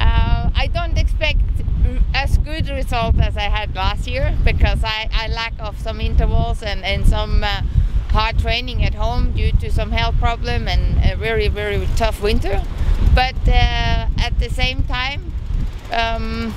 Uh, I don't expect as good result as I had last year because I, I lack of some intervals and, and some uh, hard training at home due to some health problem and a very very tough winter. But uh, at the same time um,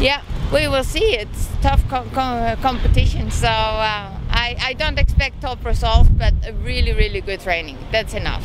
yeah we will see. It's tough co co competition. So uh, I, I don't expect top results but a really really good training. That's enough.